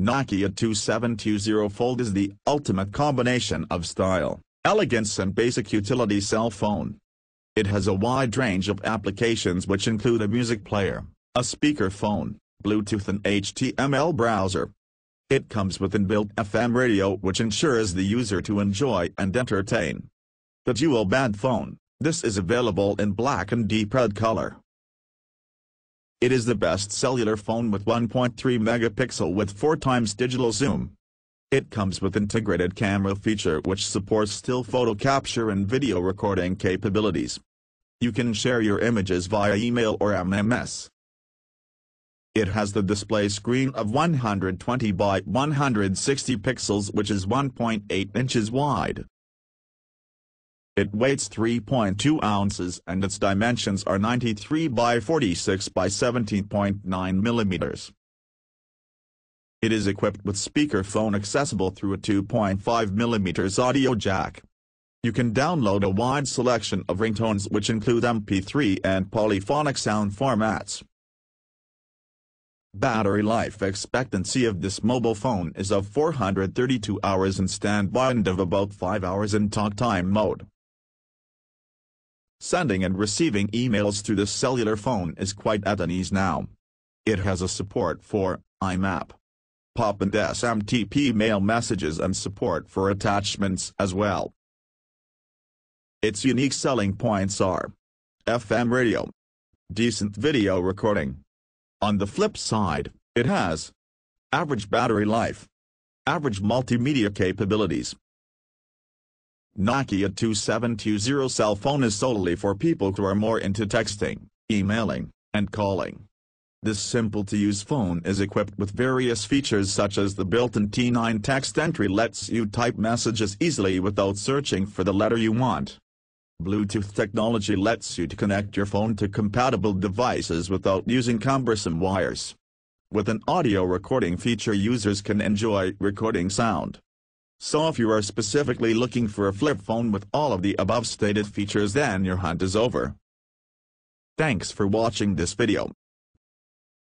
Nokia 2720 Fold is the ultimate combination of style, elegance and basic utility cell phone. It has a wide range of applications which include a music player, a speaker phone, Bluetooth and HTML browser. It comes with inbuilt FM radio which ensures the user to enjoy and entertain. The dual band phone, this is available in black and deep red color. It is the best cellular phone with 1.3 megapixel with 4 times digital zoom. It comes with integrated camera feature which supports still photo capture and video recording capabilities. You can share your images via email or MMS. It has the display screen of 120 by 160 pixels which is 1.8 inches wide. It weighs 3.2 ounces and its dimensions are 93 by 46 by 17.9 millimeters. It is equipped with speakerphone accessible through a 2.5 mm audio jack. You can download a wide selection of ringtones which include MP3 and polyphonic sound formats. Battery life expectancy of this mobile phone is of 432 hours in standby and of about 5 hours in talk time mode. Sending and receiving emails through the cellular phone is quite at an ease now. It has a support for IMAP, POP and SMTP mail messages and support for attachments as well. Its unique selling points are FM radio, decent video recording. On the flip side, it has average battery life, average multimedia capabilities, Nokia 2720 cell phone is solely for people who are more into texting, emailing, and calling. This simple-to-use phone is equipped with various features such as the built-in T9 text entry lets you type messages easily without searching for the letter you want. Bluetooth technology lets you to connect your phone to compatible devices without using cumbersome wires. With an audio recording feature users can enjoy recording sound, so if you are specifically looking for a flip phone with all of the above stated features then your hunt is over. Thanks for watching this video.